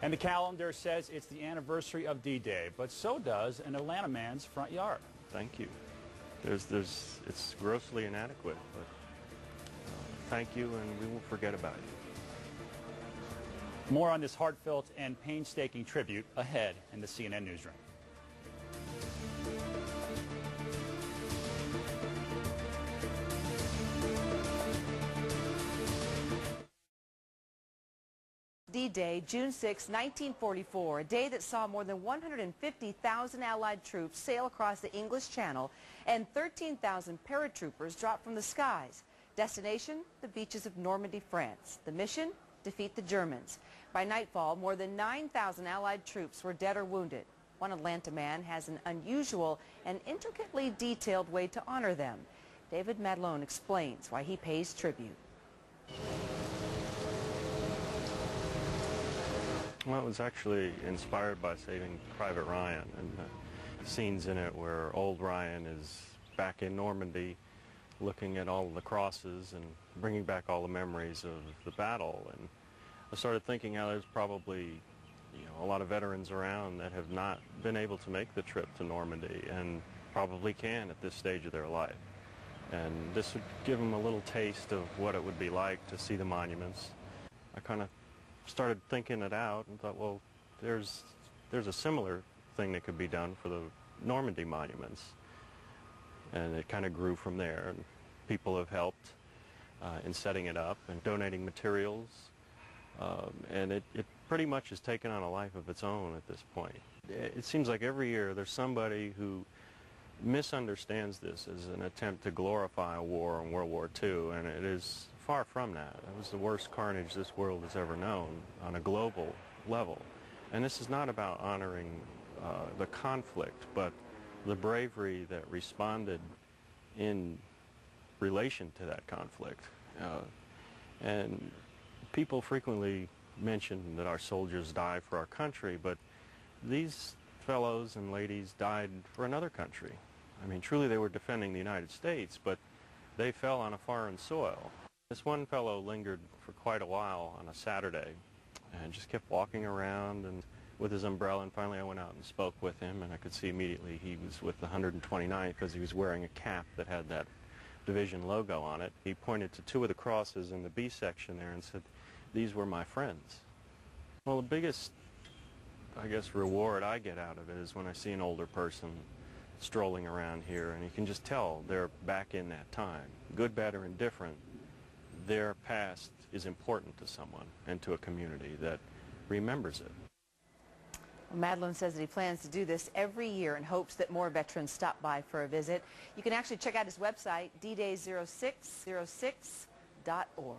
And the calendar says it's the anniversary of D-Day, but so does an Atlanta man's front yard. Thank you. There's, there's, it's grossly inadequate, but uh, thank you, and we won't forget about you. More on this heartfelt and painstaking tribute ahead in the CNN newsroom. D-Day, June 6, 1944, a day that saw more than 150,000 Allied troops sail across the English Channel and 13,000 paratroopers drop from the skies. Destination, the beaches of Normandy, France. The mission, defeat the Germans. By nightfall, more than 9,000 Allied troops were dead or wounded. One Atlanta man has an unusual and intricately detailed way to honor them. David Madlone explains why he pays tribute. Well, it was actually inspired by Saving Private Ryan and the scenes in it where old Ryan is back in Normandy looking at all the crosses and bringing back all the memories of the battle. And I started thinking how there's probably you know, a lot of veterans around that have not been able to make the trip to Normandy and probably can at this stage of their life. And this would give them a little taste of what it would be like to see the monuments. I kind of started thinking it out and thought, well, there's, there's a similar thing that could be done for the Normandy monuments. And it kind of grew from there. And people have helped uh, in setting it up and donating materials. Um, and it, it pretty much has taken on a life of its own at this point. It seems like every year there's somebody who misunderstands this as an attempt to glorify a war in World War II, and it is far from that. It was the worst carnage this world has ever known on a global level. And this is not about honoring uh, the conflict, but the bravery that responded in relation to that conflict. Uh, and people frequently mention that our soldiers die for our country, but these fellows and ladies died for another country. I mean, truly they were defending the United States, but they fell on a foreign soil. This one fellow lingered for quite a while on a Saturday and just kept walking around and with his umbrella and finally I went out and spoke with him and I could see immediately he was with the 129th because he was wearing a cap that had that division logo on it. He pointed to two of the crosses in the B section there and said, these were my friends. Well, the biggest, I guess, reward I get out of it is when I see an older person strolling around here, and you can just tell they're back in that time. Good, bad, or indifferent, their past is important to someone and to a community that remembers it. Well, Madlone says that he plans to do this every year in hopes that more veterans stop by for a visit. You can actually check out his website, dday0606.org.